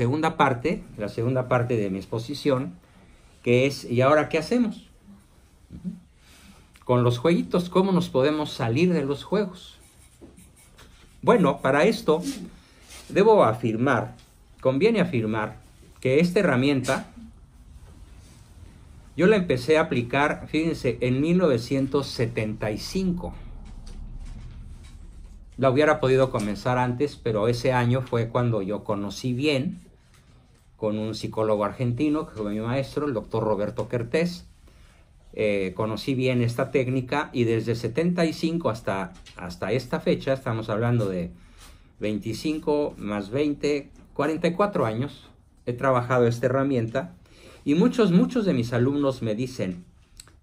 segunda parte, la segunda parte de mi exposición, que es, ¿y ahora qué hacemos? Con los jueguitos, ¿cómo nos podemos salir de los juegos? Bueno, para esto debo afirmar, conviene afirmar, que esta herramienta yo la empecé a aplicar, fíjense, en 1975. La hubiera podido comenzar antes, pero ese año fue cuando yo conocí bien con un psicólogo argentino, que fue mi maestro, el doctor Roberto Kertés. Eh, conocí bien esta técnica y desde 75 hasta, hasta esta fecha, estamos hablando de 25 más 20, 44 años, he trabajado esta herramienta y muchos, muchos de mis alumnos me dicen,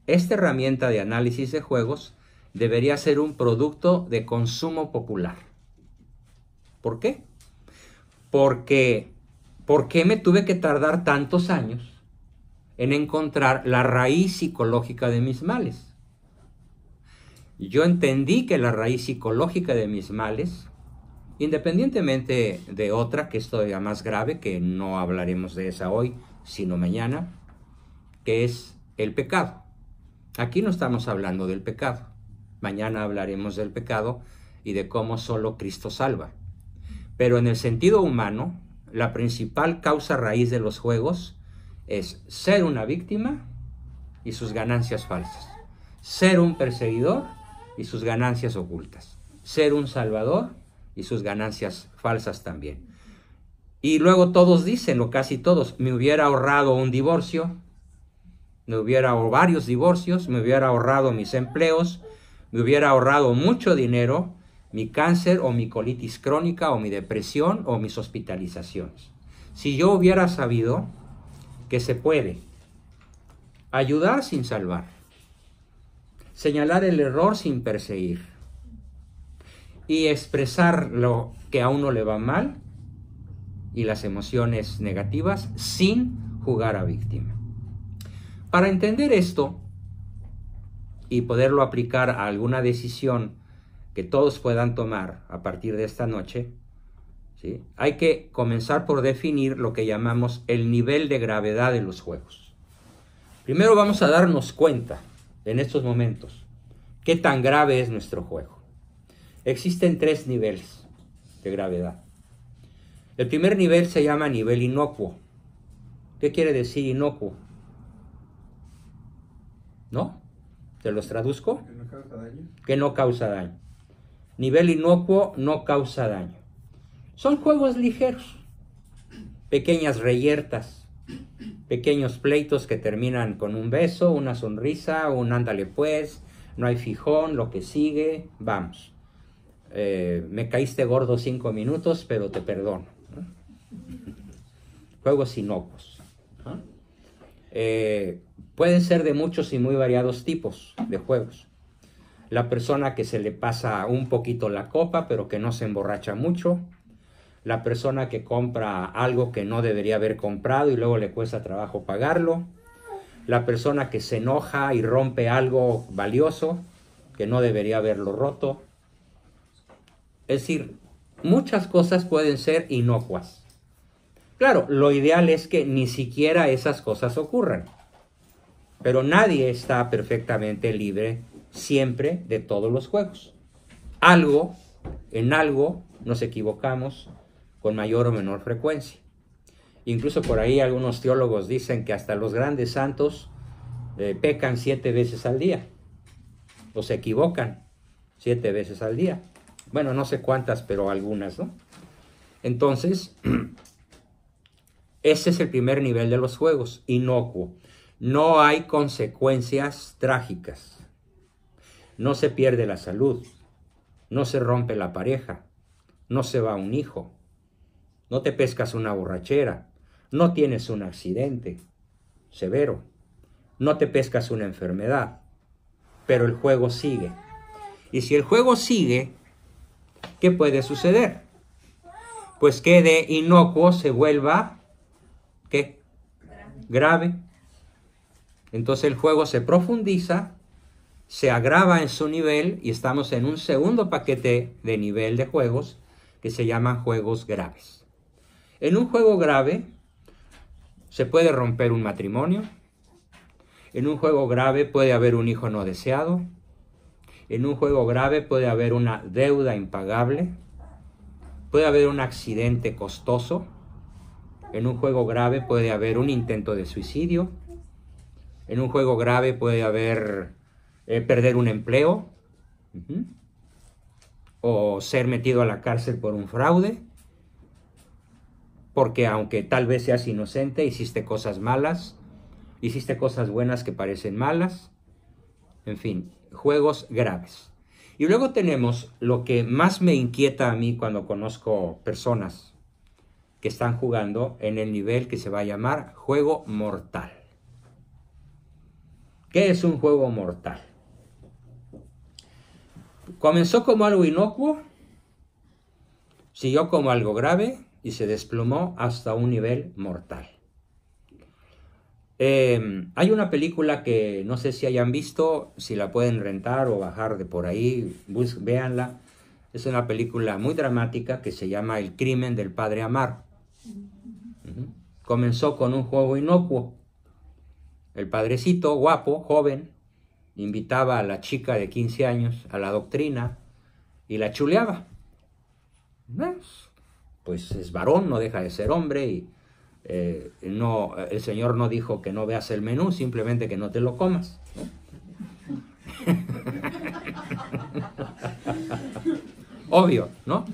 esta herramienta de análisis de juegos debería ser un producto de consumo popular. ¿Por qué? Porque, ¿por qué me tuve que tardar tantos años en encontrar la raíz psicológica de mis males? Yo entendí que la raíz psicológica de mis males, independientemente de otra que es todavía más grave, que no hablaremos de esa hoy, sino mañana, que es el pecado. Aquí no estamos hablando del pecado. Mañana hablaremos del pecado y de cómo solo Cristo salva. Pero en el sentido humano, la principal causa raíz de los juegos es ser una víctima y sus ganancias falsas. Ser un perseguidor y sus ganancias ocultas. Ser un salvador y sus ganancias falsas también. Y luego todos dicen, o casi todos, me hubiera ahorrado un divorcio, me hubiera ahorrado varios divorcios, me hubiera ahorrado mis empleos, me hubiera ahorrado mucho dinero, mi cáncer o mi colitis crónica o mi depresión o mis hospitalizaciones. Si yo hubiera sabido que se puede ayudar sin salvar, señalar el error sin perseguir y expresar lo que a uno le va mal, y las emociones negativas sin jugar a víctima. Para entender esto y poderlo aplicar a alguna decisión que todos puedan tomar a partir de esta noche, ¿sí? hay que comenzar por definir lo que llamamos el nivel de gravedad de los juegos. Primero vamos a darnos cuenta en estos momentos qué tan grave es nuestro juego. Existen tres niveles de gravedad. El primer nivel se llama nivel inocuo. ¿Qué quiere decir inocuo? ¿No? ¿Te los traduzco? Que no causa daño. Que no causa daño. Nivel inocuo no causa daño. Son juegos ligeros, pequeñas reyertas, pequeños pleitos que terminan con un beso, una sonrisa, un ándale pues, no hay fijón, lo que sigue, vamos. Eh, me caíste gordo cinco minutos, pero te perdono juegos inocuos. Eh, pueden ser de muchos y muy variados tipos de juegos. La persona que se le pasa un poquito la copa, pero que no se emborracha mucho. La persona que compra algo que no debería haber comprado y luego le cuesta trabajo pagarlo. La persona que se enoja y rompe algo valioso que no debería haberlo roto. Es decir, muchas cosas pueden ser inocuas. Claro, lo ideal es que ni siquiera esas cosas ocurran. Pero nadie está perfectamente libre siempre de todos los juegos. Algo, en algo nos equivocamos con mayor o menor frecuencia. Incluso por ahí algunos teólogos dicen que hasta los grandes santos eh, pecan siete veces al día. O se equivocan siete veces al día. Bueno, no sé cuántas, pero algunas, ¿no? Entonces, Ese es el primer nivel de los juegos, inocuo. No hay consecuencias trágicas. No se pierde la salud. No se rompe la pareja. No se va un hijo. No te pescas una borrachera. No tienes un accidente severo. No te pescas una enfermedad. Pero el juego sigue. Y si el juego sigue, ¿qué puede suceder? Pues que de inocuo se vuelva ¿qué? Grave. Entonces el juego se profundiza, se agrava en su nivel y estamos en un segundo paquete de nivel de juegos que se llaman juegos graves. En un juego grave se puede romper un matrimonio, en un juego grave puede haber un hijo no deseado, en un juego grave puede haber una deuda impagable, puede haber un accidente costoso, en un juego grave puede haber un intento de suicidio, en un juego grave puede haber eh, perder un empleo o ser metido a la cárcel por un fraude, porque aunque tal vez seas inocente, hiciste cosas malas, hiciste cosas buenas que parecen malas, en fin, juegos graves. Y luego tenemos lo que más me inquieta a mí cuando conozco personas que están jugando en el nivel que se va a llamar juego mortal. ¿Qué es un juego mortal? Comenzó como algo inocuo, siguió como algo grave y se desplomó hasta un nivel mortal. Em, hay una película que no sé si hayan visto, si la pueden rentar o bajar de por ahí, véanla. Es una película muy dramática que se llama El crimen del padre Amar. Comenzó con un juego inocuo. El padrecito, guapo, joven, invitaba a la chica de 15 años a la doctrina y la chuleaba. Pues es varón, no deja de ser hombre y eh, no, el Señor no dijo que no veas el menú, simplemente que no te lo comas. Obvio, ¿no?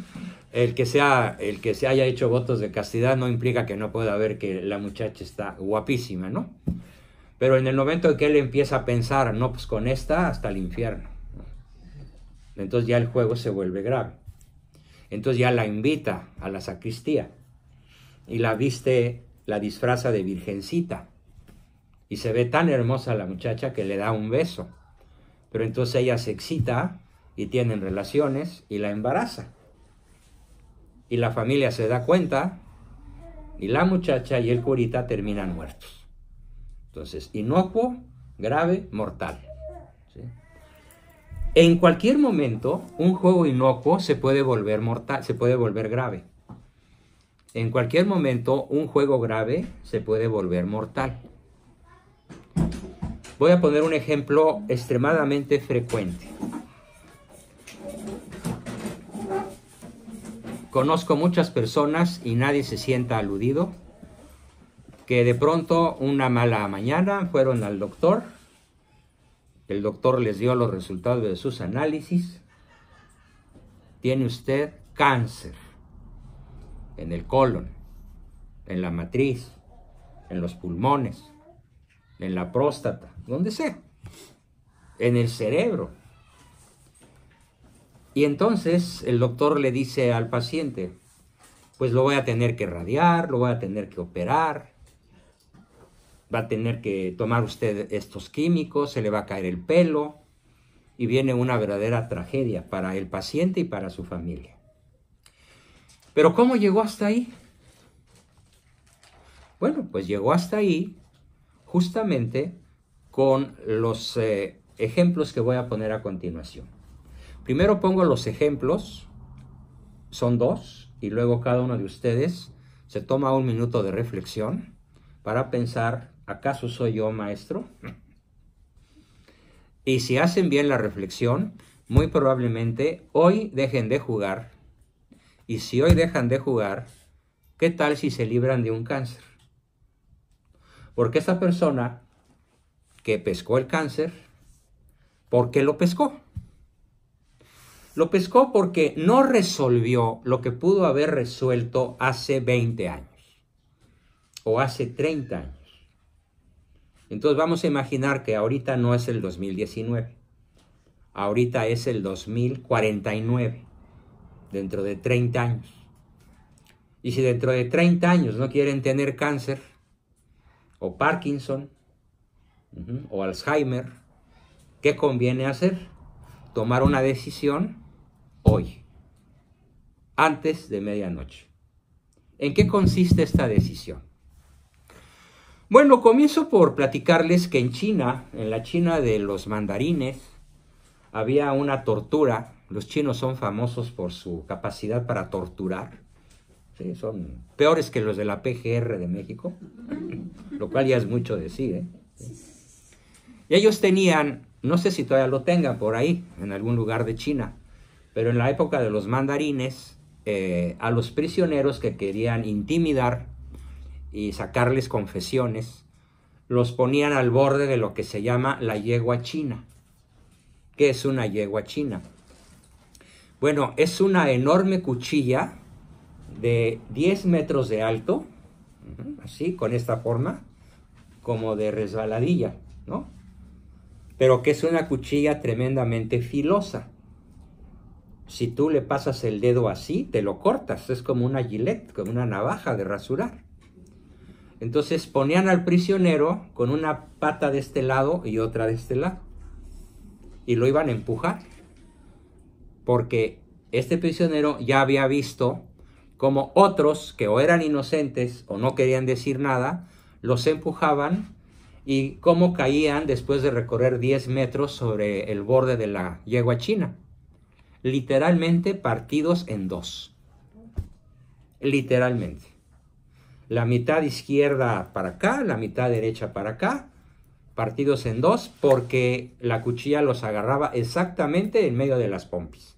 El que, sea, el que se haya hecho votos de castidad no implica que no pueda ver que la muchacha está guapísima, ¿no? Pero en el momento en que él empieza a pensar, no, pues con esta hasta el infierno. Entonces ya el juego se vuelve grave. Entonces ya la invita a la sacristía y la viste, la disfraza de virgencita. Y se ve tan hermosa la muchacha que le da un beso. Pero entonces ella se excita y tienen relaciones y la embaraza. Y la familia se da cuenta y la muchacha y el curita terminan muertos. Entonces, inocuo, grave, mortal. En cualquier momento, un juego inocuo se puede volver mortal, se puede volver grave. En cualquier momento, un juego grave se puede volver mortal. Voy a poner un ejemplo extremadamente frecuente. Conozco muchas personas y nadie se sienta aludido que de pronto una mala mañana fueron al doctor, el doctor les dio los resultados de sus análisis, tiene usted cáncer en el colon, en la matriz, en los pulmones, en la próstata, donde sea, en el cerebro. Y entonces el doctor le dice al paciente, pues lo voy a tener que radiar, lo voy a tener que operar, va a tener que tomar usted estos químicos, se le va a caer el pelo y viene una verdadera tragedia para el paciente y para su familia. Pero ¿cómo llegó hasta ahí? Bueno, pues llegó hasta ahí justamente con los eh, ejemplos que voy a poner a continuación. Primero pongo los ejemplos, son dos, y luego cada uno de ustedes se toma un minuto de reflexión para pensar, ¿acaso soy yo maestro? Y si hacen bien la reflexión, muy probablemente hoy dejen de jugar y si hoy dejan de jugar, ¿qué tal si se libran de un cáncer? Porque esa persona que pescó el cáncer, ¿por qué lo pescó? Lo pescó porque no resolvió lo que pudo haber resuelto hace 20 años o hace 30 años. Entonces vamos a imaginar que ahorita no es el 2019, ahorita es el 2049 dentro de 30 años. Y si dentro de 30 años no quieren tener cáncer, o Parkinson, o Alzheimer, ¿qué conviene hacer? Tomar una decisión hoy, antes de medianoche. ¿En qué consiste esta decisión? Bueno, comienzo por platicarles que en China, en la China de los mandarines, había una tortura los chinos son famosos por su capacidad para torturar. ¿sí? son peores que los de la PGR de México, lo cual ya es mucho decir. ¿eh? Y ellos tenían, no sé si todavía lo tengan por ahí, en algún lugar de China, pero en la época de los mandarines, eh, a los prisioneros que querían intimidar y sacarles confesiones, los ponían al borde de lo que se llama la yegua china. ¿Qué es una yegua china? Bueno, es una enorme cuchilla de 10 metros de alto, así, con esta forma, como de resbaladilla, ¿no? Pero que es una cuchilla tremendamente filosa. Si tú le pasas el dedo así, te lo cortas, es como una gilet, como una navaja de rasurar. Entonces ponían al prisionero con una pata de este lado y otra de este lado. Y lo iban a empujar. Porque este prisionero ya había visto como otros que o eran inocentes o no querían decir nada, los empujaban y cómo caían después de recorrer 10 metros sobre el borde de la yegua china. Literalmente partidos en dos. Literalmente la mitad izquierda para acá, la mitad derecha para acá, partidos en dos, porque la cuchilla los agarraba exactamente en medio de las pompis.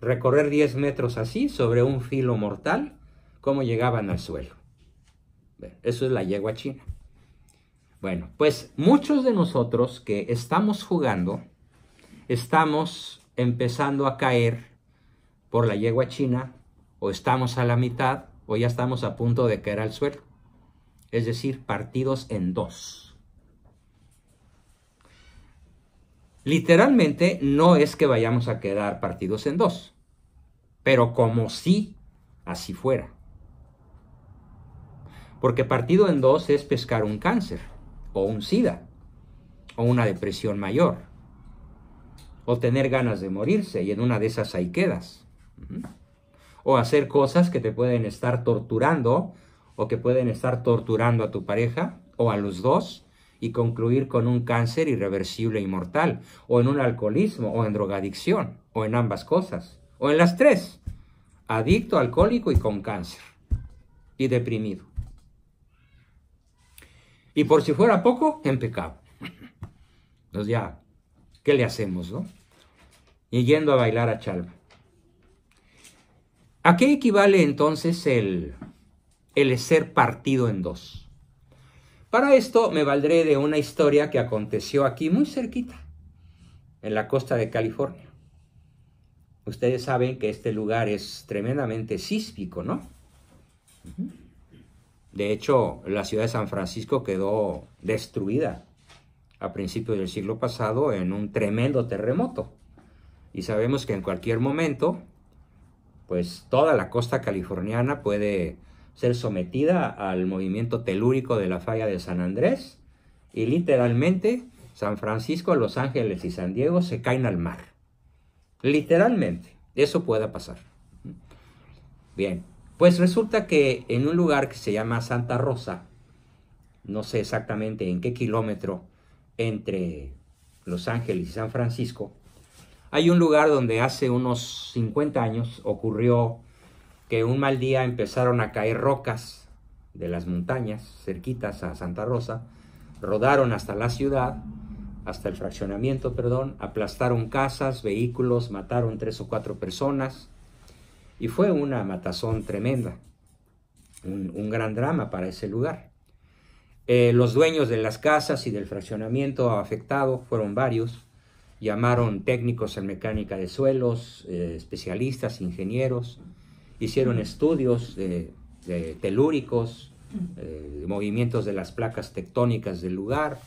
Recorrer 10 metros así, sobre un filo mortal, ¿cómo llegaban al suelo? Eso es la yegua china. Bueno, pues muchos de nosotros que estamos jugando, estamos empezando a caer por la yegua china, o estamos a la mitad, o ya estamos a punto de caer al suelo. Es decir, partidos en dos. Literalmente no es que vayamos a quedar partidos en dos, pero como si así fuera. Porque partido en dos es pescar un cáncer, o un SIDA, o una depresión mayor, o tener ganas de morirse y en una de esas ahí quedas o hacer cosas que te pueden estar torturando o que pueden estar torturando a tu pareja o a los dos y concluir con un cáncer irreversible y mortal, o en un alcoholismo, o en drogadicción, o en ambas cosas, o en las tres, adicto, alcohólico y con cáncer, y deprimido. Y por si fuera poco, en pecado. Entonces ya, ¿qué le hacemos, no? Y yendo a bailar a chalva. ¿A qué equivale entonces el, el ser partido en dos? Para esto me valdré de una historia que aconteció aquí muy cerquita, en la costa de California. Ustedes saben que este lugar es tremendamente sísmico, ¿no? De hecho, la ciudad de San Francisco quedó destruida a principios del siglo pasado en un tremendo terremoto. Y sabemos que en cualquier momento pues toda la costa californiana puede ser sometida al movimiento telúrico de la falla de San Andrés y literalmente San Francisco, Los Ángeles y San Diego se caen al mar. Literalmente, eso puede pasar. Bien, pues resulta que en un lugar que se llama Santa Rosa, no sé exactamente en qué kilómetro entre Los Ángeles y San Francisco, hay un lugar donde hace unos 50 años ocurrió que un mal día empezaron a caer rocas de las montañas cerquitas a Santa Rosa, rodaron hasta la ciudad, hasta el fraccionamiento, perdón, aplastaron casas, vehículos, mataron tres o cuatro personas y fue una matazón tremenda, un, gran drama para ese lugar. Eh, los dueños de las casas y del fraccionamiento afectado fueron varios, llamaron técnicos en mecánica de suelos, eh, especialistas, ingenieros, hicieron estudios de, telúricos, eh, movimientos de las placas tectónicas del lugar,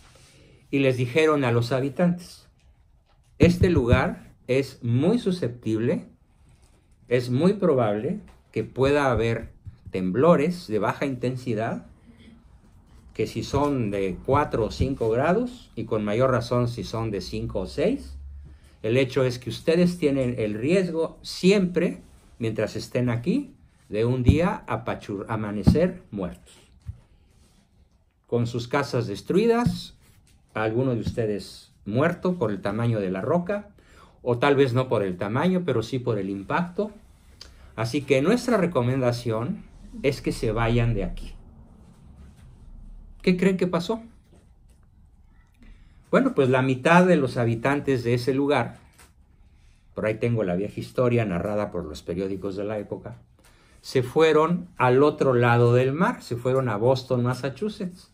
y les dijeron a los habitantes, este lugar es muy susceptible, es muy probable que pueda haber temblores de baja intensidad, que si son de 4 o 5 grados, y con mayor razón si son de 5 o 6, el hecho es que ustedes tienen el riesgo siempre, mientras estén aquí, de un día amanecer muertos. Con sus casas destruidas, alguno de ustedes muerto por el tamaño de la roca, o tal vez no por el tamaño, pero sí por el impacto. Así que nuestra recomendación es que se vayan de aquí. ¿Qué creen que pasó? Bueno, pues la mitad de los habitantes de ese lugar, por ahí tengo la vieja historia narrada por los periódicos de la época, se fueron al otro lado del mar, se fueron a Boston, Massachusetts.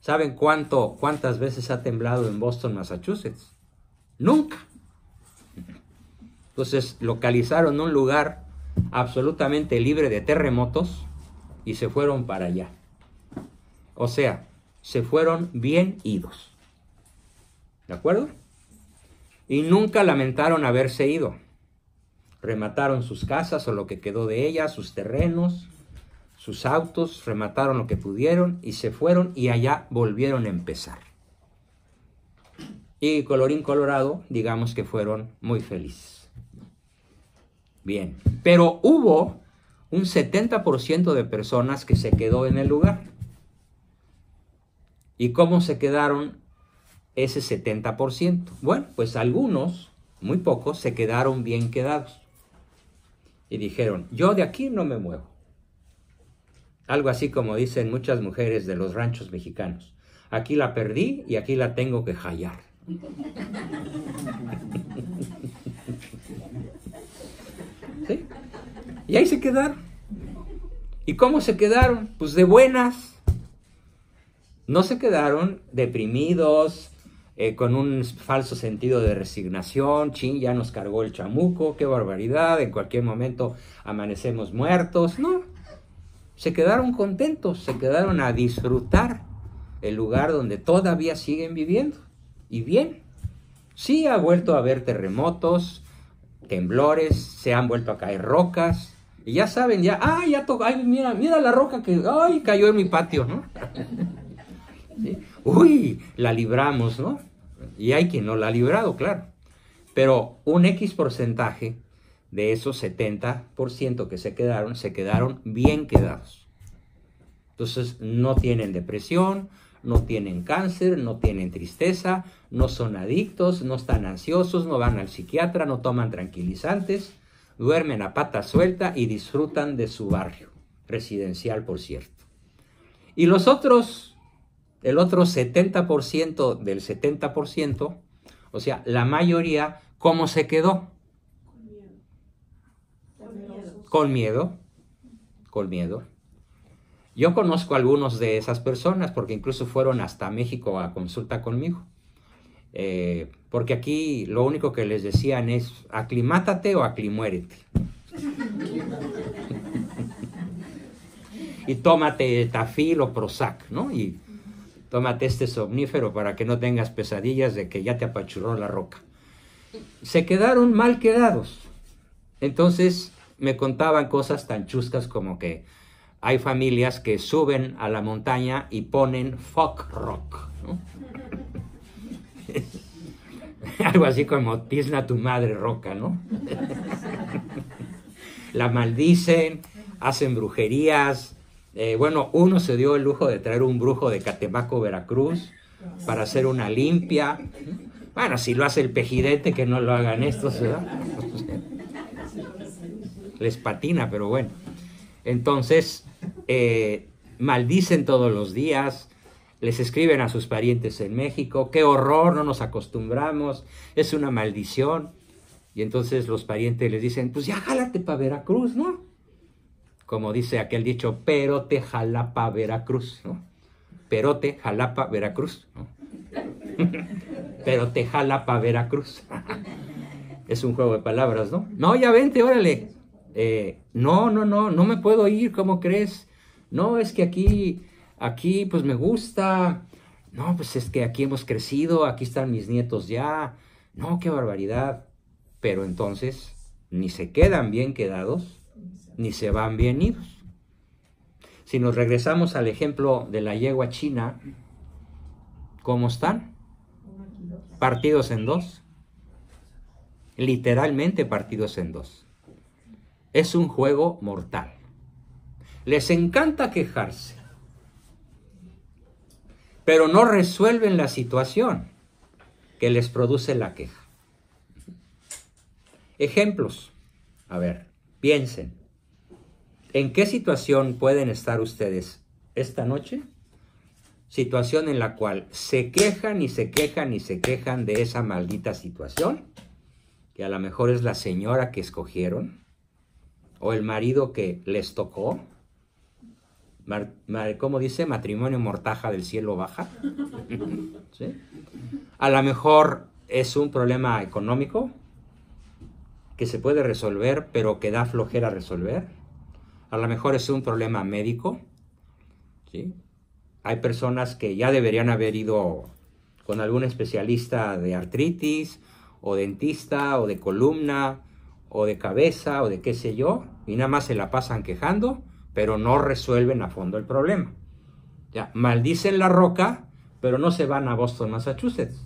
¿Saben cuánto, cuántas veces ha temblado en Boston, Massachusetts? Nunca. Entonces localizaron un lugar absolutamente libre de terremotos y se fueron para allá. O sea, se fueron bien idos. ¿De acuerdo? Y nunca lamentaron haberse ido. Remataron sus casas o lo que quedó de ellas, sus terrenos, sus autos, remataron lo que pudieron y se fueron y allá volvieron a empezar. Y colorín colorado, digamos que fueron muy felices. Bien, pero hubo un 70% de personas que se quedó en el lugar. ¿Y cómo se quedaron ese 70%? Bueno, pues algunos, muy pocos, se quedaron bien quedados. Y dijeron, yo de aquí no me muevo. Algo así como dicen muchas mujeres de los ranchos mexicanos. Aquí la perdí y aquí la tengo que hallar. ¿Sí? Y ahí se quedaron. ¿Y cómo se quedaron? Pues de buenas. No se quedaron deprimidos, eh, con un falso sentido de resignación, chin, ya nos cargó el chamuco, qué barbaridad, en cualquier momento amanecemos muertos. No, se quedaron contentos, se quedaron a disfrutar el lugar donde todavía siguen viviendo. Y bien, sí ha vuelto a haber terremotos, temblores, se han vuelto a caer rocas, y ya saben, ya, ay, ya tocó, ay, mira, mira la roca que, ay, cayó en mi patio, ¿no? Uy, la libramos, ¿no? Y hay quien no la ha librado, claro. Pero un X porcentaje de esos 70% que se quedaron, se quedaron bien quedados. Entonces, no tienen depresión, no tienen cáncer, no tienen tristeza, no son adictos, no están ansiosos, no van al psiquiatra, no toman tranquilizantes, duermen a pata suelta y disfrutan de su barrio, residencial por cierto. Y los otros, el otro 70% del 70%, o sea, la mayoría, ¿cómo se quedó? Con miedo. Con miedo. Yo conozco a algunos de esas personas porque incluso fueron hasta México a consulta conmigo. Eh, porque aquí lo único que les decían es aclimátate o aclimuérete. y tómate tafil o Prozac, ¿no? Y tómate este somnífero para que no tengas pesadillas de que ya te apachurró la roca. Se quedaron mal quedados. Entonces me contaban cosas tan chuscas como que hay familias que suben a la montaña y ponen folk rock. Algo así como tizna tu madre roca, ¿no? la maldicen, hacen brujerías. Eh, bueno, uno se dio el lujo de traer un brujo de Catemaco, Veracruz, para hacer una limpia. Bueno, si lo hace el pejidete, que no lo hagan estos, ¿verdad? Les patina, pero bueno. Entonces, eh, maldicen todos los días, les escriben a sus parientes en México, qué horror, no nos acostumbramos, es una maldición. Y entonces los parientes les dicen, pues ya jálate para Veracruz, ¿no? Como dice aquel dicho, pero te jalapa Veracruz, ¿no? Pero te jalapa Veracruz, ¿no? pero te jalapa Veracruz. es un juego de palabras, ¿no? No, ya vente, órale. Eh, no, no, no, no me puedo ir, ¿cómo crees? No, es que aquí aquí pues me gusta, no, pues es que aquí hemos crecido, aquí están mis nietos ya, no, qué barbaridad. Pero entonces ni se quedan bien quedados, ni se van bien idos. Si nos regresamos al ejemplo de la yegua china, ¿cómo están? Partidos en dos. Literalmente partidos en dos. Es un juego mortal. Les encanta quejarse pero no resuelven la situación que les produce la queja. Ejemplos. A ver, piensen. ¿En qué situación pueden estar ustedes esta noche? Situación en la cual se quejan y se quejan y se quejan de esa maldita situación, que a lo mejor es la señora que escogieron, o el marido que les tocó, ¿cómo dice? Matrimonio mortaja del cielo baja. A lo mejor es un problema económico que se puede resolver, pero que da flojera resolver. A lo mejor es un problema médico. ¿sí? Hay personas que ya deberían haber ido con algún especialista de artritis, o dentista, o de columna, o de cabeza, o de qué sé yo, y nada más se la pasan quejando pero no resuelven a fondo el problema. Maldicen la roca, pero no se van a Boston, Massachusetts.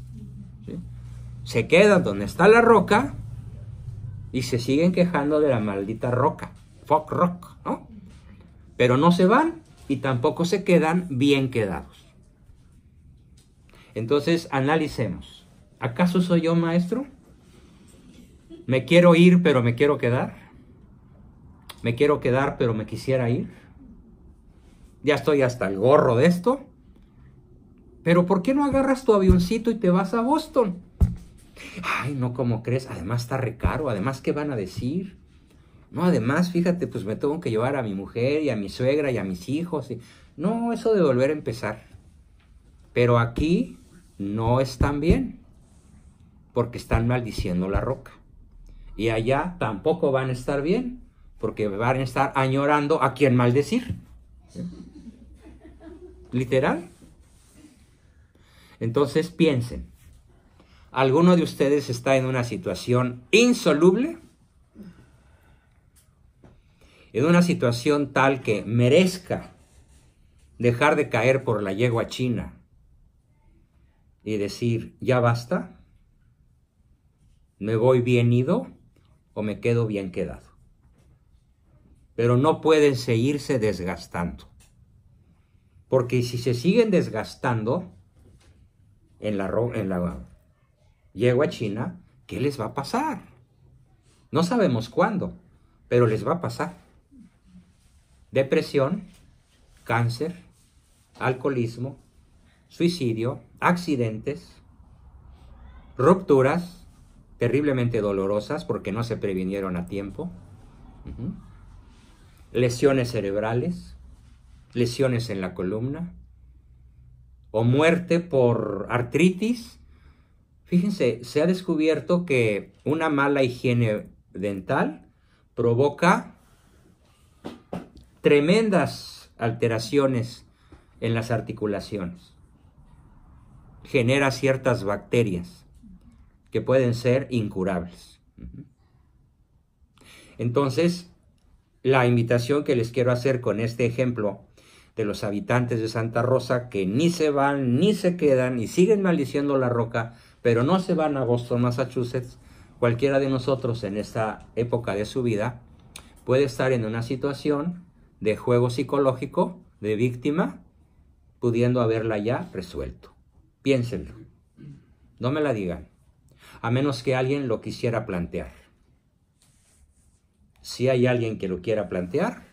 Se quedan donde está la roca y se siguen quejando de la maldita roca, fuck rock, ¿no? Pero no se van y tampoco se quedan bien quedados. Entonces, analicemos. ¿Acaso soy yo maestro? ¿Me quiero ir pero me quiero quedar? me quiero quedar, pero me quisiera ir. Ya estoy hasta el gorro de esto. Pero ¿por qué no agarras tu avioncito y te vas a Boston? Ay, no, ¿cómo crees? Además está recaro, además, ¿qué van a decir? No, además, fíjate, pues me tengo que llevar a mi mujer y a mi suegra y a mis hijos. Y... No, eso de volver a empezar. Pero aquí no están bien, porque están maldiciendo la roca. Y allá tampoco van a estar bien, porque van a estar añorando a quien maldecir. Literal. Entonces piensen, ¿alguno de ustedes está en una situación insoluble? En una situación tal que merezca dejar de caer por la yegua china y decir, ya basta, me voy bien ido o me quedo bien quedado pero no pueden seguirse desgastando. Porque si se siguen desgastando en la, en la yegua china, ¿qué les va a pasar? No sabemos cuándo, pero les va a pasar. Depresión, cáncer, alcoholismo, suicidio, accidentes, rupturas terriblemente dolorosas porque no se previnieron a tiempo lesiones cerebrales, lesiones en la columna o muerte por artritis. Fíjense, se ha descubierto que una mala higiene dental provoca tremendas alteraciones en las articulaciones. Genera ciertas bacterias que pueden ser incurables. Entonces, la invitación que les quiero hacer con este ejemplo de los habitantes de Santa Rosa que ni se van ni se quedan y siguen maldiciendo la roca, pero no se van a Boston, Massachusetts, cualquiera de nosotros en esta época de su vida puede estar en una situación de juego psicológico, de víctima, pudiendo haberla ya resuelto. Piénsenlo. No me la digan. A menos que alguien lo quisiera plantear. Si hay alguien que lo quiera plantear,